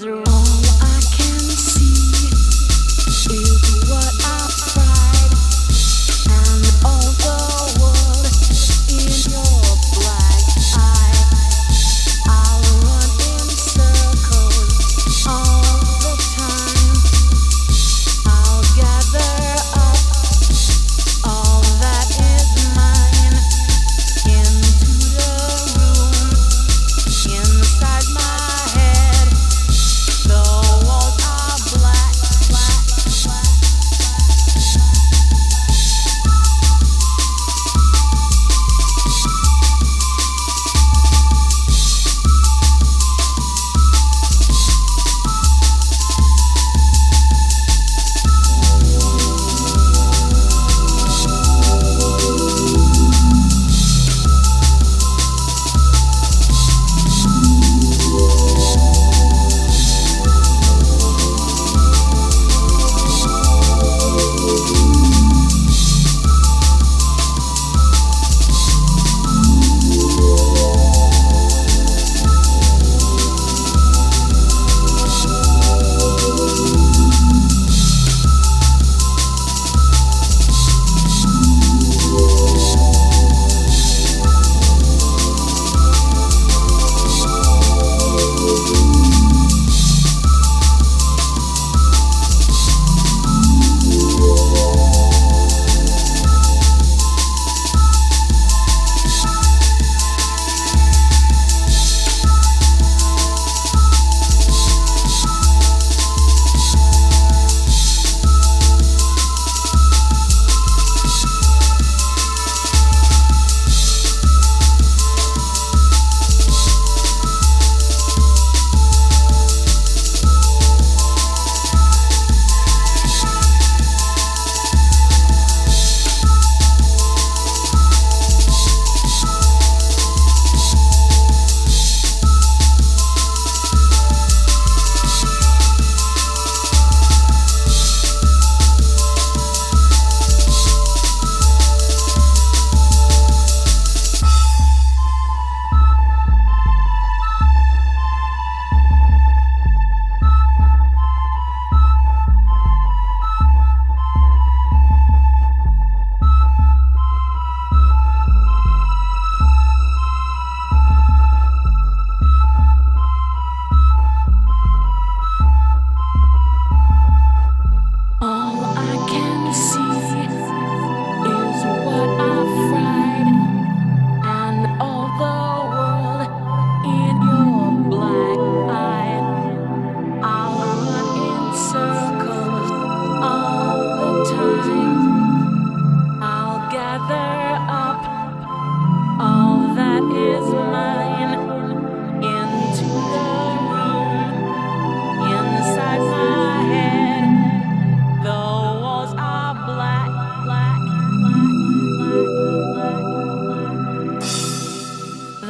was wrong.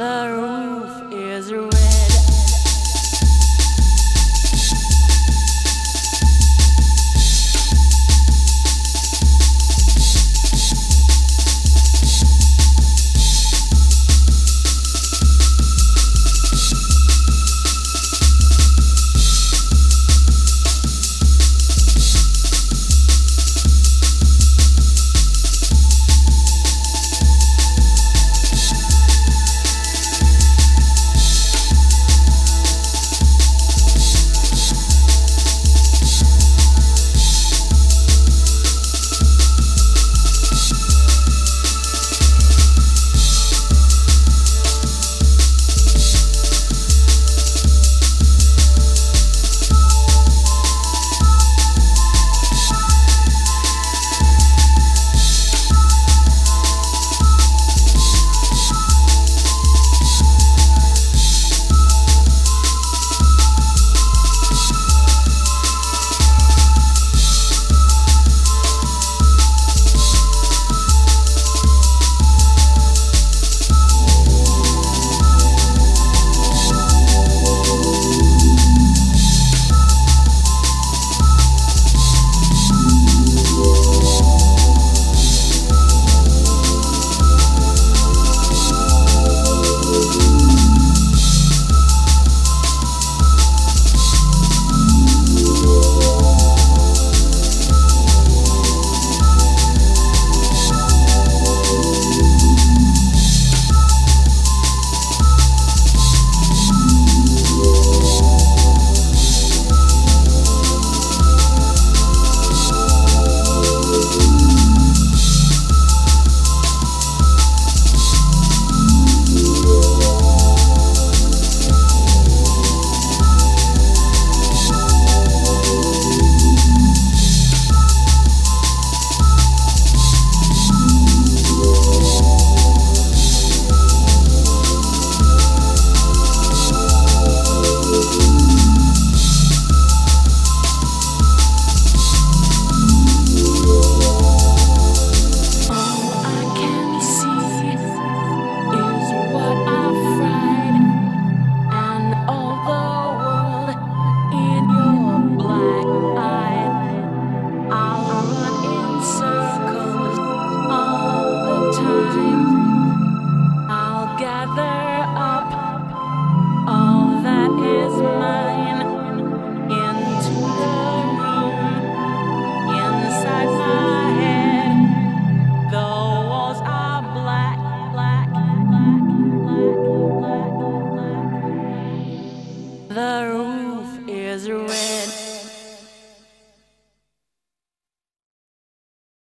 the roof is red.